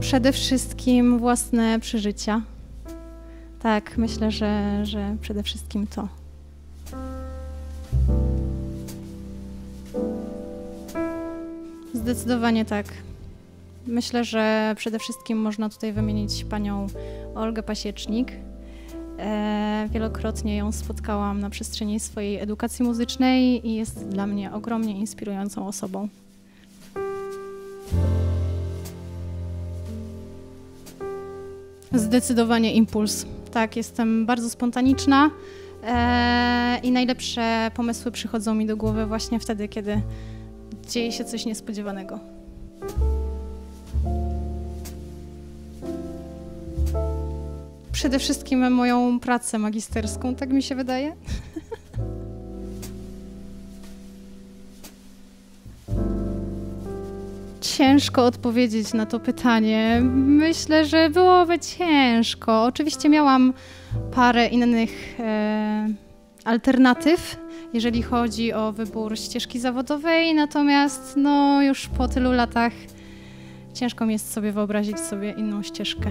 Przede wszystkim własne przeżycia. Tak, myślę, że, że przede wszystkim to. Zdecydowanie tak. Myślę, że przede wszystkim można tutaj wymienić panią Olgę Pasiecznik. E, wielokrotnie ją spotkałam na przestrzeni swojej edukacji muzycznej i jest dla mnie ogromnie inspirującą osobą. Zdecydowanie impuls. Tak, jestem bardzo spontaniczna e, i najlepsze pomysły przychodzą mi do głowy właśnie wtedy, kiedy dzieje się coś niespodziewanego. Przede wszystkim moją pracę magisterską, tak mi się wydaje. Ciężko odpowiedzieć na to pytanie. Myślę, że byłoby ciężko. Oczywiście miałam parę innych e, alternatyw, jeżeli chodzi o wybór ścieżki zawodowej, natomiast no, już po tylu latach ciężko mi jest sobie wyobrazić sobie inną ścieżkę.